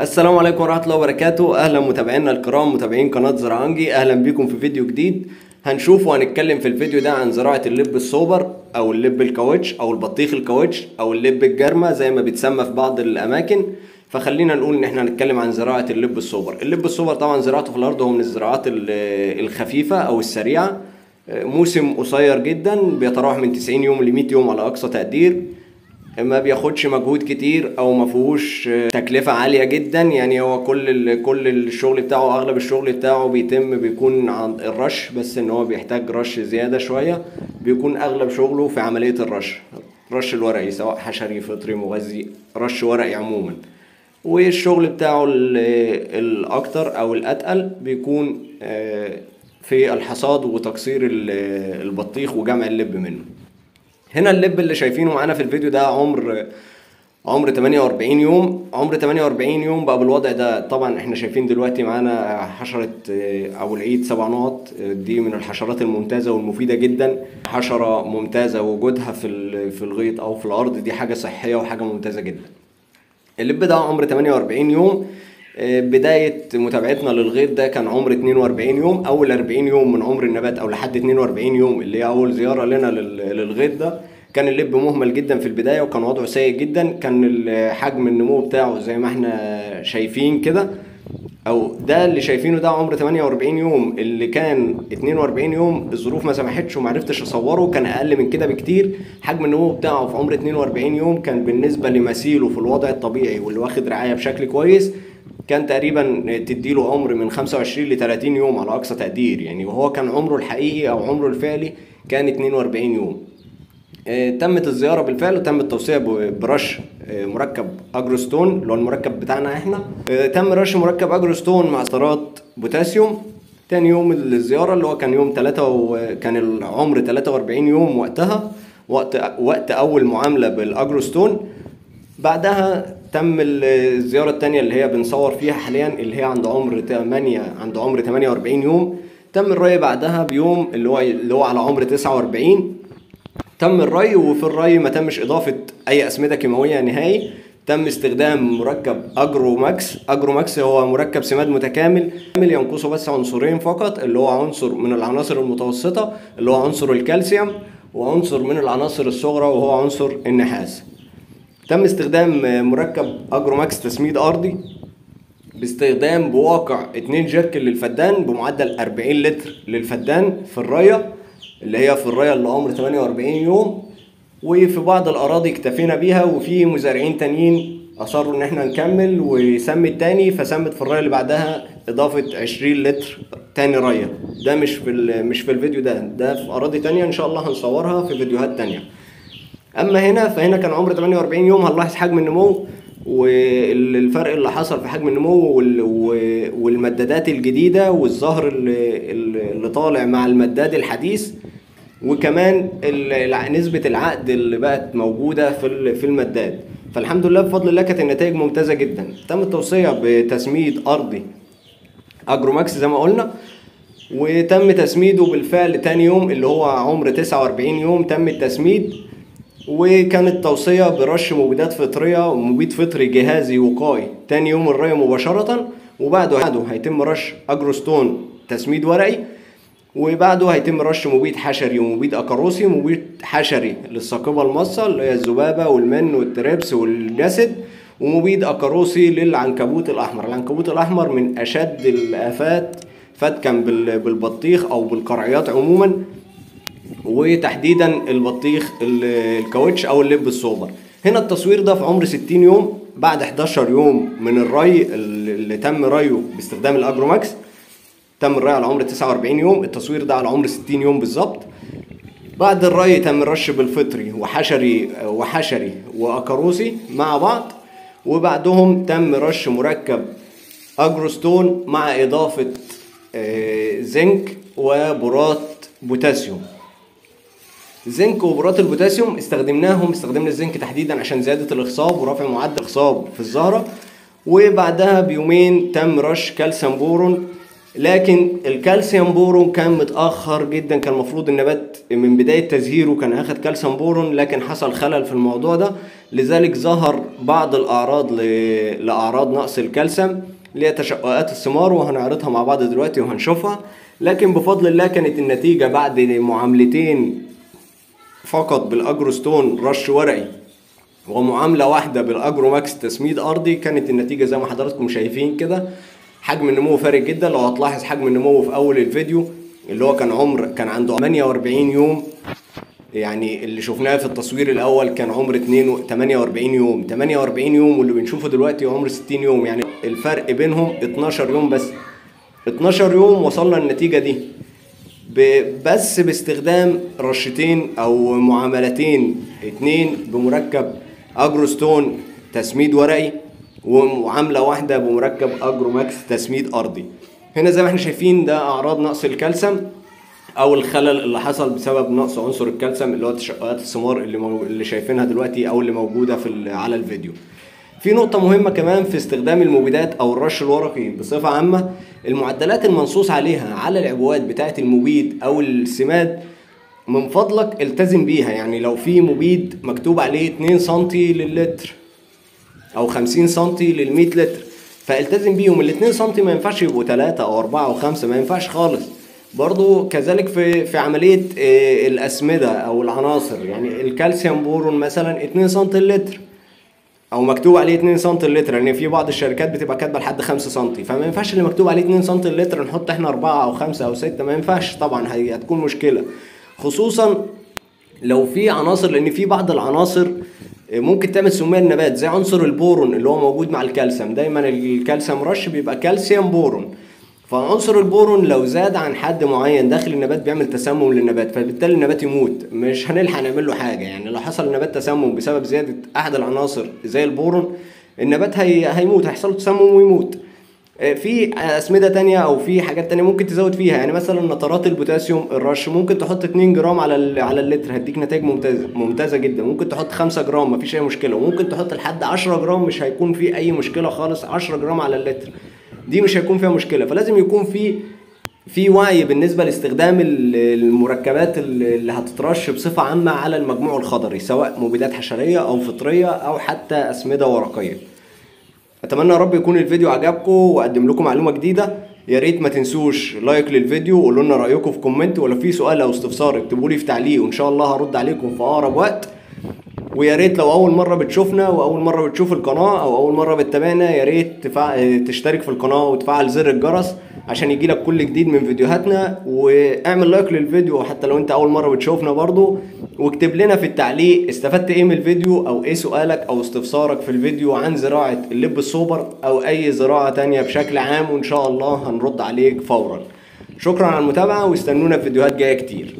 السلام عليكم ورحمة الله وبركاته. أهلا متابعينا الكرام متابعين قناة زراعنجي. أهلا بكم في فيديو جديد. هنشوف وهنتكلم في الفيديو ده عن زراعة اللب السوبر أو اللب الكاوتش أو البطيخ الكاوتش أو اللب الجرمة زي ما بيتسمى في بعض الأماكن. فخلينا نقول إن إحنا هنتكلم عن زراعة اللب السوبر اللب السوبر طبعا زراعته في الأرض هو من الزراعات ال- الخفيفة أو السريعة. موسم قصير جدا بيتراوح من 90 يوم ل 100 يوم على أقصى تقدير. ما بياخدش مجهود كتير أو ما فيهوش تكلفة عالية جدا. يعني هو كل كل الشغل بتاعه أغلب الشغل بتاعه بيتم بيكون عن الرش بس إن هو بيحتاج رش زيادة شوية بيكون أغلب شغله في عملية الرش رش الورقي سواء حشري فطري مغذي رش ورقي عموما. والشغل بتاعه ال- الأكتر أو الأتقل بيكون آه، في الحصاد وتقصير ال- البطيخ وجمع اللب منه. هنا اللب اللي شايفينه معانا في الفيديو ده عمر عمر 48 يوم. عمر 48 يوم بقى بالوضع ده طبعا إحنا شايفين دلوقتي معانا حشرة آه، ابو العيد سبع نقط. آه، دي من الحشرات الممتازة والمفيدة جدا. حشرة ممتازة وجودها في في الغيط أو في الأرض دي حاجة صحية وحاجة ممتازة جدا. اللب ده عمر 48 يوم. بداية متابعتنا للغيط ده كان عمر 42 يوم. أول 40 يوم من عمر النبات أو لحد 42 يوم اللي هي أول زيارة لنا لل- للغيط ده. كان اللب مهمل جدا في البداية وكان وضعه سيء جدا. كان حجم النمو بتاعه زي ما إحنا شايفين كده. أو ده اللي شايفينه ده عمر 48 يوم. اللي كان 42 يوم الظروف ما سمحتش وما عرفتش أصوره كان أقل من كده بكتير. حجم النمو بتاعه في عمر 42 يوم كان بالنسبة لمثيله في الوضع الطبيعي واللي واخد رعاية بشكل كويس. كان تقريبا تديله عمر من 25 ل 30 يوم على أقصى تقدير. يعني وهو كان عمره الحقيقي أو عمره الفعلي كان 42 يوم. آه، تمت الزيارة بالفعل وتم التوصية ب- برش آه، مركب أجروستون اللي هو المركب بتاعنا إحنا. آه، تم رش مركب أجروستون مع قطرات بوتاسيوم. تاني يوم الزيارة اللي هو كان يوم تلاتة وكان العمر 43 يوم وقتها وقت وقت أول معاملة بالأجروستون بعدها تم ال- الزيارة التانية اللي هي بنصور فيها حاليا اللي هي عند عمر 8 عند عمر 48 يوم. تم الري بعدها بيوم اللي هو اللي هو على عمر 49 تم الري وفي الري ما تمش إضافة أي أسمدة كيماوية نهائي. تم استخدام مركب اجرو ماكس اجرو ماكس هو مركب سماد متكامل ينقصه بس عنصرين فقط اللي هو عنصر من العناصر المتوسطة اللي هو عنصر الكالسيوم وعنصر من العناصر الصغرى وهو عنصر النحاس. تم استخدام مركب اجرو ماكس تسميد أرضي باستخدام بواقع 2 جيركن للفدان بمعدل 40 لتر للفدان في الرية اللي هي في الرية اللي عمر 48 يوم وفي بعض الأراضي اكتفينا بيها وفي مزارعين تانيين أصروا إن إحنا نكمل وسمت تاني فسمت في الرية اللي بعدها إضافة 20 لتر تاني رية ده مش في مش في الفيديو ده ده في أراضي تانية إن شاء الله هنصورها في فيديوهات تانية. أما هنا فهنا كان عمر 48 يوم هنلاحظ حجم النمو والفرق اللي حصل في حجم النمو والمدادات الجديدة والزهر اللي, طالع مع المداد الحديث وكمان نسبة العقد اللي بقت موجودة في في المداد. فالحمد لله بفضل الله كانت النتائج ممتازة جدا. تم التوصية بتسميد أرضي أجروماكس زي ما قلنا وتم تسميده بالفعل تاني يوم اللي هو عمر 49 يوم تم التسميد. وكانت توصية برش مبيدات فطرية مبيد فطري جهازي وقائي. تاني يوم الري مباشرة وبعده بعده هيتم رش أجروستون تسميد ورقي وبعده هيتم رش مبيد حشري ومبيد أكاروسي ومبيد حشري للثاقبة المصة اللي هي الذبابة والمن والتربس والجسد ومبيد أكاروسي للعنكبوت الأحمر. العنكبوت الأحمر من أشد الآفات فتكا بال- بالبطيخ أو بالقرعيات عموما. وتحديدا البطيخ ال- الكاوتش أو اللب السوبر هنا التصوير ده في عمر 60 يوم بعد 11 يوم من الري اللي تم ريه باستخدام الأجروماكس. تم الري على عمر 49 يوم التصوير ده على عمر 60 يوم بالظبط. بعد الري تم الرش بالفطري وحشري وحشري وأكاروسي مع بعض. وبعدهم تم رش مركب أجروستون مع إضافة آه، زنك وبورات بوتاسيوم. زنك وبورات البوتاسيوم استخدمناهم استخدمنا الزنك تحديدا عشان زيادة الإخصاب ورفع معدل الإخصاب في الزهرة. وبعدها بيومين تم رش كالسيوم بورون لكن الكالسيوم بورون كان متأخر جدا. كان المفروض النبات من بداية تزهيره كان اخد كالسيوم بورون لكن حصل خلل في الموضوع ده. لذلك ظهر بعض الأعراض ل... لأعراض نقص الكالسيوم اللي هي تشققات الثمار وهنعرضها مع بعض دلوقتي وهنشوفها. لكن بفضل الله كانت النتيجة بعد معاملتين فقط بالاجروستون رش ورقي. ومعاملة واحدة بالأجرو ماكس تسميد أرضي. كانت النتيجة زي ما حضراتكم شايفين كده. حجم النمو فارق جدا. لو هتلاحظ حجم النمو في أول الفيديو اللي هو كان عمر كان عنده 48 يوم. يعني اللي شفناه في التصوير الأول كان عمر 2 48 يوم. 48 يوم واللي بنشوفه دلوقتي عمر 60 يوم. يعني الفرق بينهم 12 يوم بس. 12 يوم وصلنا للنتيجه دي. بس باستخدام رشتين أو معاملتين اتنين بمركب اجروستون تسميد ورقي ومعاملة واحدة بمركب اجرو ماكس تسميد أرضي. هنا زي ما إحنا شايفين ده أعراض نقص الكالسيوم أو الخلل اللي حصل بسبب نقص عنصر الكالسيوم اللي هو تشققات الثمار اللي مو... اللي شايفينها دلوقتي أو اللي موجودة في على الفيديو. في نقطة مهمة كمان في استخدام المبيدات أو الرش الورقي بصفة عامة. المعدلات المنصوص عليها على العبوات بتاعة المبيد أو السماد من فضلك التزم بيها. يعني لو في مبيد مكتوب عليه 2 سم للتر أو 50 سم لل 100 لتر فالتزم بيهم. ال 2 سم ما ينفعش يبقوا 3 أو 4 أو 5 ما ينفعش خالص. برضو كذلك في في عملية الأسمدة أو العناصر يعني الكالسيوم بورون مثلا 2 سم لتر أو مكتوب عليه 2 سم لتر لأن في بعض الشركات بتبقى كاتبة لحد 5 سم فما ينفعش اللي مكتوب عليه 2 سم لتر نحط إحنا 4 أو 5 أو 6 ما ينفعش طبعا هتكون مشكلة. خصوصا لو في عناصر لأن في بعض العناصر ممكن تعمل سمية النبات زي عنصر البورون اللي هو موجود مع الكالسيوم. دايما الكالسيوم رش بيبقى كالسيوم بورون. فعنصر البورون لو زاد عن حد معين داخل النبات بيعمل تسمم للنبات فبالتالي النبات يموت. مش هنلحق نعمل له حاجة. يعني لو حصل النبات تسمم بسبب زيادة أحد العناصر زي البورون النبات هي هيموت هيحصل له تسمم ويموت. في أسمدة تانية أو في حاجات تانية ممكن تزود فيها. يعني مثلا نترات البوتاسيوم الرش ممكن تحط 2 جرام على على اللتر. هديك نتائج ممتازة ممتازة جدا. ممكن تحط 5 جرام مفيش أي مشكلة. وممكن تحط لحد 10 جرام مش هيكون في أي مشكلة خالص 10 جرام على اللتر. دي مش هيكون فيها مشكلة. فلازم يكون في في وعي بالنسبة لاستخدام المركبات اللي هتترش بصفة عامة على المجموع الخضري سواء مبيدات حشرية أو فطرية أو حتى أسمدة ورقية. أتمنى يا رب يكون الفيديو عجبكم وأقدم لكم معلومة جديدة. يا ريت ما تنسوش like للفيديو وقولوا لنا رأيكم في comment. ولو في سؤال أو استفسار اكتبوا لي في تعليق. وإن شاء الله هرد عليكم في أقرب وقت. ويا ريت لو أول مرة بتشوفنا وأول مرة بتشوف القناة أو أول مرة بتتابعنا يا ريت تفع... تشترك في القناة وتفعل زر الجرس عشان يجيلك كل جديد من فيديوهاتنا. واعمل like للفيديو حتى لو أنت أول مرة بتشوفنا برضو. واكتب لنا في التعليق استفدت إيه من الفيديو أو إيه سؤالك أو استفسارك في الفيديو عن زراعة اللب السوبر أو أي زراعة تانية بشكل عام. وإن شاء الله هنرد عليك فورا. شكرا على المتابعة واستنونا في فيديوهات جاية كتير.